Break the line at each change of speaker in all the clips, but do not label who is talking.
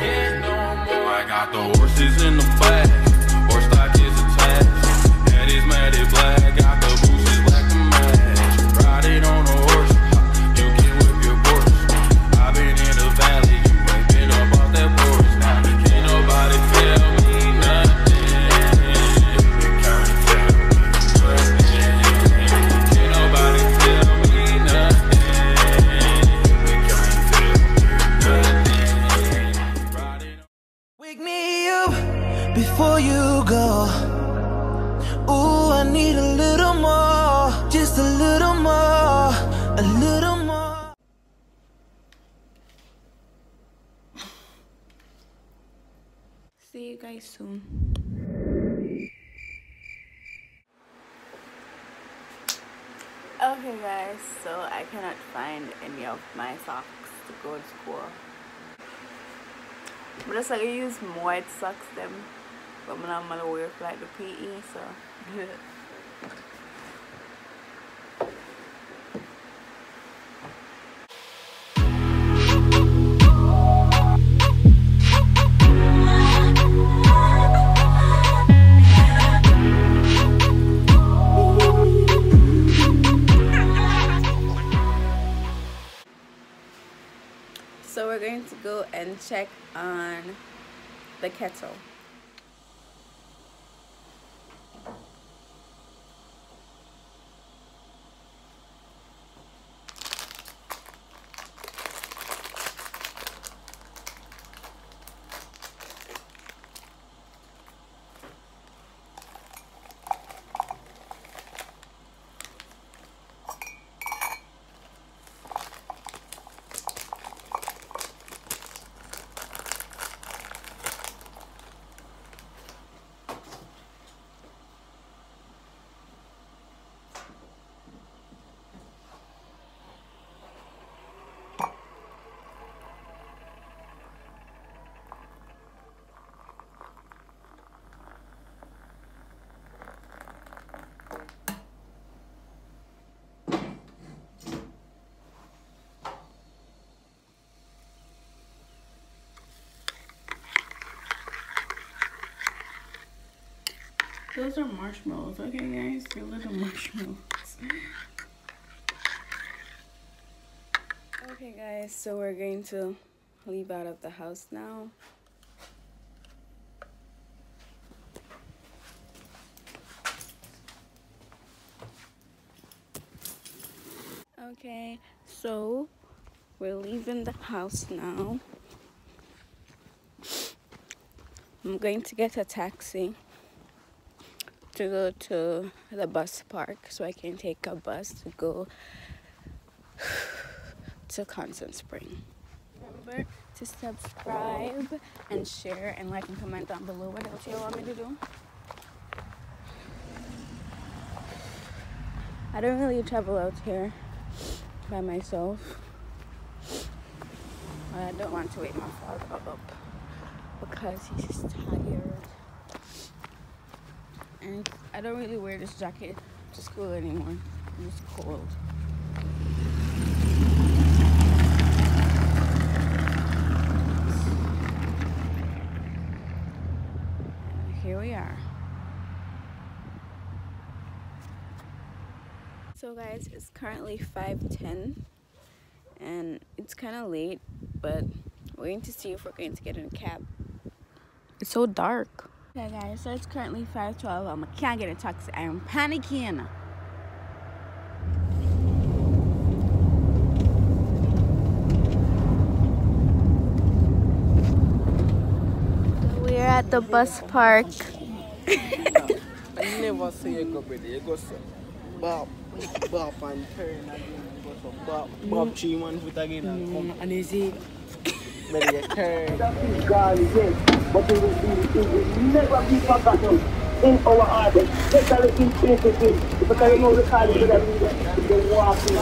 can't no more. I got the horses in the back.
Guys soon. Okay guys, so I cannot find any of my socks to go to school. But just like I use white socks them, but I'm not gonna wear like the PE, So and check on the kettle. Those are marshmallows, okay guys? They're little marshmallows. Okay guys, so we're going to leave out of the house now. Okay, so we're leaving the house now. I'm going to get a taxi to go to the bus park so I can take a bus to go to Constant Spring. Remember to subscribe and share and like and comment down below what else you want me to do. I don't really travel out here by myself. I don't want to wake my father up because he's tired. And I don't really wear this jacket to school anymore. It's cold. And here we are. So guys, it's currently 5:10 and it's kind of late, but we're going to see if we're going to get in a cab. It's so dark. Okay guys, so it's currently 5.12. Um, I can't get a taxi. I am panicking. We're at the bus park.
I never see you go brother. You go so bop, bop and turn again. You go so bop, bop three one foot again and come.
And you see,
Then you turn.
God is dead, but it will, it will never be forgotten in our heart. Especially in 2015, because you know the is that we the walking.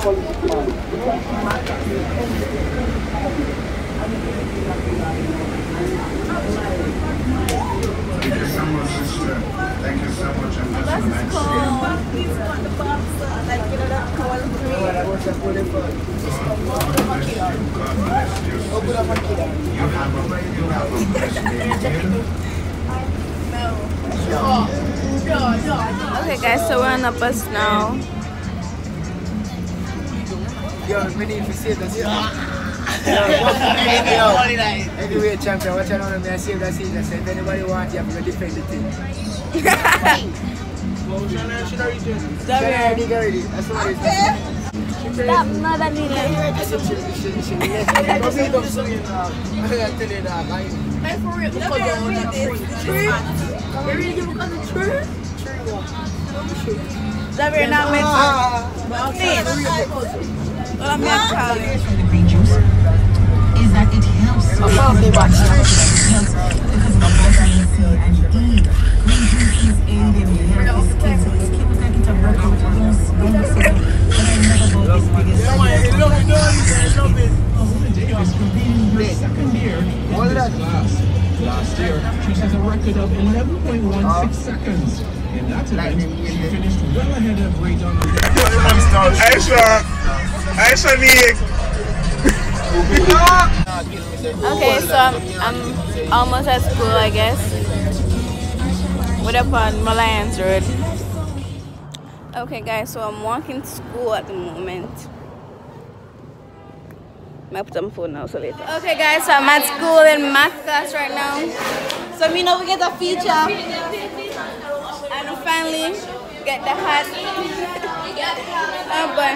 Thank you so much, sister. Thank you so much. I'm just
That's cool.
God bless you.
Okay, guys, so we're on the bus now.
Yo, we need to save that season. Anyway, champion, watch out on me and save that season. So if anybody wants you, I'm going to defend the team. Shana, dig already. That's what it is.
Stop, Xavier, not meant
Ah.
I'm not calling.
is that it helps helps because of vitamin C and E. Green juice is aiding the healthy skin, so just keep taking to work out those bonuses.
11.16 seconds. In that event, she finished well ahead of Ray Donald.
Aisha, Aisha.
Okay, so I'm, I'm almost at school, I guess. We're up on Molynes Road. Okay, guys, so I'm walking to school at the moment. I put on phone now, so later. Okay, guys, so I'm at school in math class right now. So me know we get a feature, finally get the hat. oh boy.